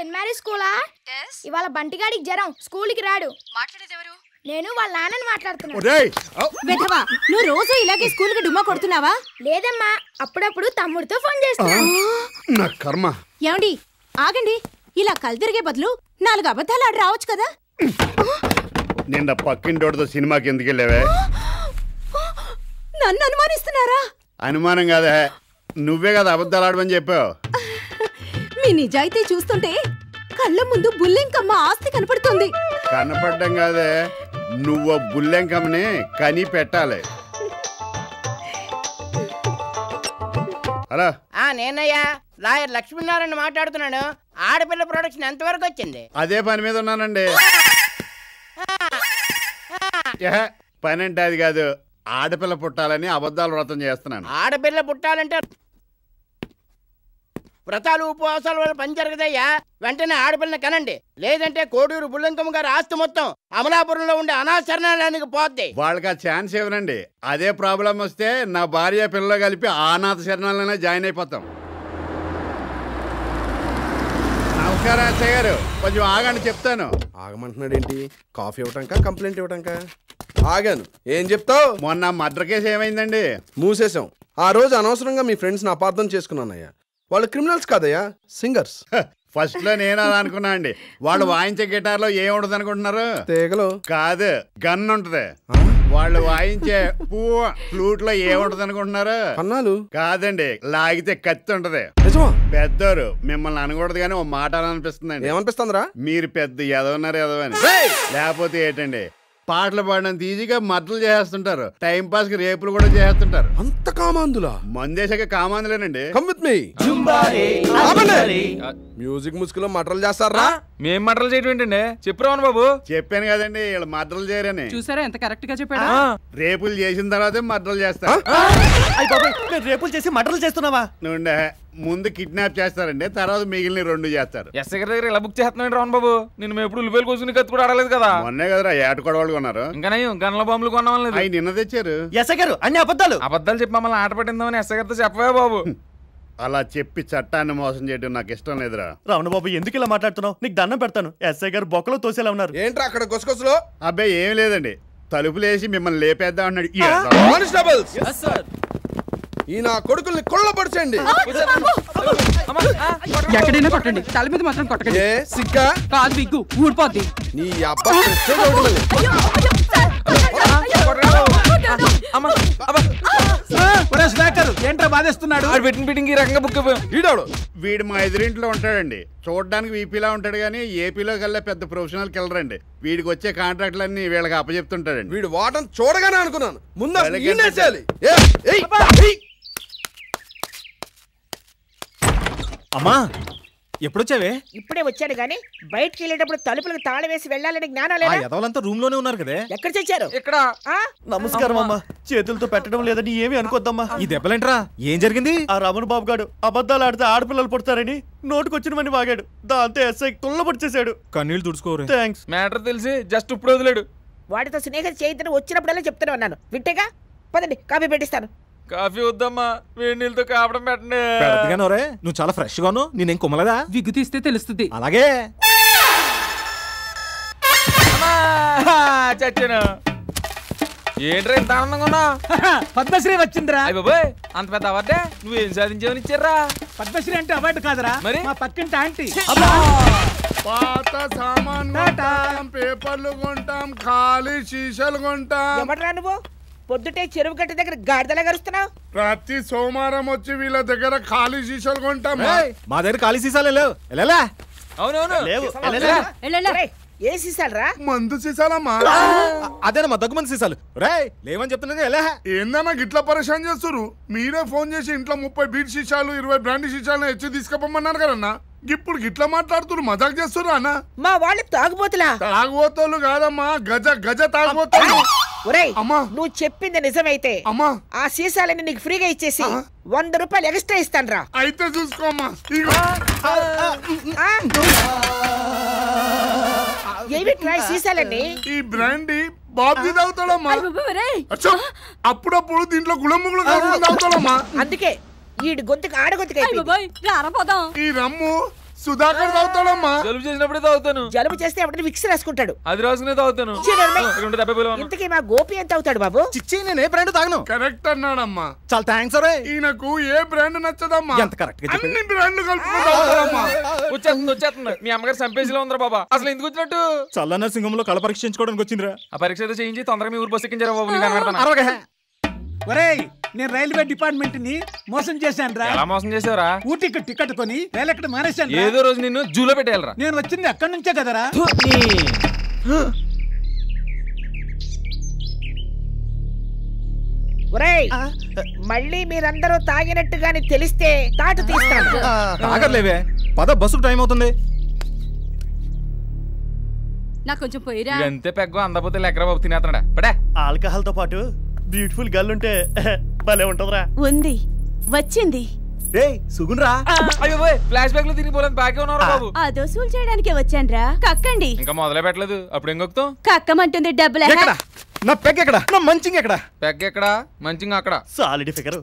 Cent marry స్కూలా ఇవాళ బంటిగాడికి జ్వరం స్కూల్కి రాడు. మాట్లాడేది ఎవరు నేను వాళ్ళ నాన్నని! వెధవా నువ్వు రోజు ఇలాగే స్కూల్కి డుమ్మా కొడుతున్నావా? లేదమ్మా అప్పుడప్పుడు తమ్ముడితో ఫోన్ చేస్తున్నాను నా కర్మ. ఏమండి ఆగండి. ఇలా కలిదిరిగే బదులు నాలుగు అబద్ధాలు ఆడి రావచ్చు కదా? నిన్న పక్కింటోడితో సినిమాకి ఎందుకు వెళ్ళావే? నన్ను అనుమానిస్తున్నారా? అనుమానం కాదా. నువ్వే కదా అబద్ధాలు ఆడమని చెప్పావు. మీ నిజాయితీ చూస్తుంటే కళ్ళ ముందు బుల్లెంకమ్మ ఆస్తి కనపడుతుంది. కనపడ్డం కాదే నువ్వు బుల్లెంకమ్మని కని పెట్టాలి. హలో. ఆ నేనయ్యా లాయర్ లక్ష్మీనారాయణ మాట్లాడుతున్నాను ఆడపిల్ల ప్రొడక్షన్ ఎంతవరకు వచ్చింది? అదే పని మీద ఉన్నానండి. పని అంటే అది కాదు ఆడపిల్ల పుట్టాలని అబద్ధాలు వ్రతం చేస్తున్నాను. ఆడపిల్ల పుట్టాలంటే వ్రతాలు ఉపవాసాల వల్ల పని జరగదయ్యా. వెంటనే ఆడపిల్లని కనండి. లేదంటే కోడూరు బుల్లంకమ్మ గారి ఆస్తి మొత్తం అమలాపురంలో ఉండే అనాశరణానికి పోద్ది. వాళ్ళకి ఆ ఛాన్స్ ఇవ్వనండి. అదే ప్రాబ్లం వస్తే నా భార్య పిల్లలు కలిపి ఆనాథ శరణాలనే జాయిన్ అయిపోతాం. నమస్కారం అచ్చయ్య గారు. కొంచెం ఆగండి చెప్తాను. ఆగమంటున్నాడు ఏంటి కాఫీ ఇవ్వటాక కంప్లైంట్ ఇవ్వటాక? ఆగాను. ఏం చెప్తావు? మొన్న మర్డర్ కేసు ఏమైందండి? మూసేశాం. ఆ రోజు అనవసరంగా మీ ఫ్రెండ్స్ని అపార్థం చేసుకున్నానయ్యా. వాళ్ళు క్రిమినల్స్ కాదయ్యా సింగర్స్. ఫస్ట్లో నేను అలా అనుకున్నా అండి. వాళ్ళు వాయించే గిటార్లో ఏం ఉండదు అనుకుంటున్నారు? తీగలు. కాదు గన్ ఉంటది. వాళ్ళు వాయించే పువ్వు ఫ్లూట్లో ఏముంటది అనుకుంటున్నారు? కన్నాలు. కాదండి లాగితే కత్తి ఉంటది. పెద్దోరు మిమ్మల్ని అనకూడదు కానీ ఓ మాట అనిపిస్తుందండి ఏమనిపిస్తుందిరా? మీరు పెద్ద ఎదవన్నారు ఎదవని! లేకపోతే ఏంటండి? పాటలు పాడడానికి ఈజీగా మద్దలు చేస్తుంటారు టైం పాస్కి రేపులు కూడా చేస్తుంటారు అంత కామాందులా మందేశాక కామాందులేనండి కమ్ విత్ మీ మ్యూజిక్ ముసుగులో మటర్లు చేస్తారా? మేం మంటలు చేయడం ఏంటండి? చెప్పురావను బాబు. చెప్పాను కదండి వీళ్ళు మద్దలు చేయరని. చూసారా ఎంత కరెక్ట్గా చెప్పాడు? రేపులు చేసిన తర్వాతే మద్దలు చేస్తారు రేపులు చేసి మటర్లు చేస్తున్నావా? నుండే ముందు కిడ్నాప్ చేస్తారండి తర్వాత మిగిలిన రెండు చేస్తారు. ఎస్ దగ్గర ఇలా బుక్ చేస్తున్నాడు రావణ్ బాబు? నేను ఎప్పుడు ఉల్లిపాయలు కోసుకుని కత్తి కూడా ఆడలేదు కదా. మొన్నే కదరా ఏట కొడవాళ్ళు కొన్నారు? ఇంకా నయ్యం గన్ల బాంబులు కొన్నాం లేదు. అవి నిన్న తెచ్చారు. ఎస్ గారు అన్ని అబద్ధాలు. అబద్ధాలు చెప్పి మమ్మల్ని ఆట పట్టిందామని ఎస్ గారితో చెప్పవే బాబు. అలా చెప్పి చట్టాన్ని మోసం చేయడం నాకు ఇష్టం లేదురా. రావణ బాబు ఎందుకు ఇలా మాట్లాడుతున్నావు? నీకు దండం పెడతాను. ఎస్ఐ గారు బొక్కలో తోసేలా ఉన్నారు. ఏంట్రా అక్కడ గుసగుసలో? అబ్బాయి ఏం లేదండి. తలుపులేసి మిమ్మల్ని లేపేద్దాం అన్నాడు. ఈ నా కొడుకుల్ని కొల్లపరచండి ఎక్కడైనా కొట్టండి. తల మీద మాత్రం కొట్టకండి. ఏ సిగ్గా? కాదు విగ్గు. ఊడిపోద్ది. నీ అబ్బా prestige ఒకటి. ఏంట్రా బాధేస్తున్నాడు? ఆడు పెట్టిన బిడ్డింగ్ ఈ రకంగా బుక్ ఈడాడు? వీడు మా ఎదురింట్లో ఉంటాడండి. చూడడానికి వీపీలా ఉంటాడు కానీ ఏపీలో కల్లా పెద్ద ప్రొఫెషనల్ కిల్లర్ అండి. వీడికి వచ్చే కాంట్రాక్ట్లన్నీ వీళ్ళకి అప్పచెప్తుంటాడండి. వీడు వాటం చూడగానే అనుకున్నాను. ముందు చేయాలి. అమ్మా ఎప్పుడొచ్చావే? ఇప్పుడే వచ్చాడు గాని బయటికి వెళ్ళేటప్పుడు తలుపులకు తాళం వేసి వెళ్ళాలని జ్ఞానం ఆ లేదా? ఎదవలంతా రూమ్లోనే ఉన్నారు కదే. ఎక్కడ చచ్చారు? ఇక్కడ. ఆ? నమస్కారం అమ్మా. చేతులతో పెట్టడం లేదని ఏమి అనుకోద్దమ్మా. ఈ దెబ్బలేంట్రా? ఏం జరిగింది? ఆ రమణ బాబు గారు అబద్ధాలు ఆడితే ఆడపిల్లలు పుడతారని నోటుకొచ్చినవని వాగాడు. దాంతో ఎస్ఐ తుల్లబడిచేశాడు కన్నీళ్ళు తుడుచుకోరు. థ్యాంక్స్ మ్యాటర్ తెలిసి జస్ట్ ఇప్పుడు వదిలేడు. వాడితో స్నేహం చేయొద్దని వచ్చినప్పుడల్లా చెప్తూనే ఉన్నాను. వింటేగా? పదండి కాఫీ పెట్టిస్తాను. కాఫీ వద్దమ్మా. వేడి నీళ్ళతో కాపడం పెట్టండి. పెద్దగానోరే నువ్వు చాలా ఫ్రెష్ గాను నేనేం కుమ్మలదా? విగ్గు తీస్తే తెలుస్తుంది. అలాగే! చచ్చాను. ఏంట్రా ఇంత ఆనందంగా ఉన్నా పద్మశ్రీ వచ్చిందిరా. అయ్య బాబాయ్ అంత పెద్ద అవార్డే నువ్వేం సాధించావని ఇచ్చారా? పద్మశ్రీ అంటే అవార్డు కాదురా. మరి? మా పక్కింటి ఆంటీ. పాత సామాన్ కొంటాం పేపర్లు కొంటాం ఖాళీ శీషలు కొంటాం. నువ్వు? పొద్దుటే చెరువు కట్ట దగ్గర గాడిదలా గరుస్తున్నావు? ప్రతి సోమవారం వచ్చి వీళ్ళ దగ్గర ఖాళీ శీషలు కొంటాం మా దగ్గర ఖాళీ సీసాలు లేవు. వెళ్ళలా? అవునవును. లేవు. ఏ సీసాలు రా? మందు సీసాలమ్మా. అదేనా మా దగ్గుమంది సీసాలు? రే లేవని చెప్తున్నా ఎలా ఏందన్నా గిట్లా పరేషాన్ చేస్తారు మీరే ఫోన్ చేసి ఇంట్లో ముప్పై బీట్ సీసాలు ఇరవై బ్రాండ్ సీసాలు హెచ్చి తీసుకుపోమన్నారు కదన్నా ఇప్పుడు గిట్లా మాట్లాడుతున్నారు మజాక్ చేస్తున్నారు అన్న. మా వాళ్ళు తాగుబోతులా? తాగుబోతోళ్ళు కాదమ్మా గజ గజ తాగుబోతోళ్ళు ఒరేయ్ అమ్మా. నువ్వు చెప్పింది నిజమైతే అమ్మా. ఆ సీసాలని నీకు ఫ్రీగా ఇచ్చేసి వంద రూపాయలు ఎక్స్ట్రా ఇస్తాను రా అయితే చూసుకోమ్మా ఏవి ట్రై సీసాలన్నీ? ఈ బ్రాండీ బాబ్జీ తాగుతాడమ్మా. అచ్చా, అప్పుడప్పుడు దీంట్లో గుళముగులు తాగుతాడమ్మా. అందుకే ఈడు గొంతుకు ఆడ గొంతుకు అయిపోయింది. ఈ రమ్ము సుధాకర్ తాగుతాడమ్మా. జలుబు చేసినప్పుడే తాగుతాను. జలుబు చేస్తే ఎవరైనా విక్స్ రాసుకుంటాడు అది రాసుకునే తాగుతాను. ఇంతకీ మా గోపి ఎంత అవుతాడు బాబు? చిచ్చి నేను ఏ బ్రాండ్ తాగను. కరెక్ట్ అన్నాడమ్మా. చాలా థ్యాంక్స్ అరే. ఈయనకు ఏ బ్రాండ్ నచ్చదమ్మా? ఎంత కరెక్ట్గా. అన్ని బ్రాండ్లు కలుపుకుని తాగుతాడమ్మా. వచ్చేస్తుంది వచ్చేస్తుంది. మీ అమ్మగారు సంపేసిలో ఉందిరా బాబా. అసలు ఎందుకు వచ్చినట్టు? చల్లన సింగంలో కళ పరీక్షించుకోవడానికి వచ్చిందిరా. ఆ పరీక్ష అయితే చేయించి తొందరగా మీ ఊరు బస్ ఎక్కించారా బాబు నీకు కనబడతాను అరవగా. ఒరేయ్ నేను రైల్వే డిపార్ట్మెంట్ని మోసం చేశాను రా. ఎలా మోసం చేసావురా ఊటీకి టికెట్ కొని రైలు ఎక్కడ మానేశాను. ఏదో రోజు నిన్ను జూలో పెట్టేయాలరా. నేను వచ్చింది అక్కడి నుంచే కదరా. ఒరేయ్ మళ్ళీ మీరందరూ తాగినట్టుగాని తెలిస్తే తాటు తీస్తాను. తాగర్లేవే పద బస్సుకు టైం అవుతుంది. నాకు కొంచెం పోయిరా అంతే పెగ్గ అందపోతే లెక్కరా బాబు పడే. ఆల్కహాల్తో పాటు బ్యూటిఫుల్ గర్ల్ ఉంటే భలే ఉంటదిరా. ఉంది. వచ్చింది. ఏయ్ సుగుణరా. అయ్యో ఫ్లాష్ బ్యాక్లో తిరిగి పోలేదు బాగా ఉన్నారా బాబు. అదో సూల్ చేయడానికి వచ్చాన్రా. కక్కండి. ఇంకా మొదలే పెట్టలేదు. అప్పుడు ఏం కొక్కుతాం కక్కమంటుంది డబ్బులు ఎక్కడ? నా పెగ్ ఎక్కడ? నా మంచింగ్ ఎక్కడ? పెగ్గ ఎక్కడ? మంచిగా అక్కడ. Solid figure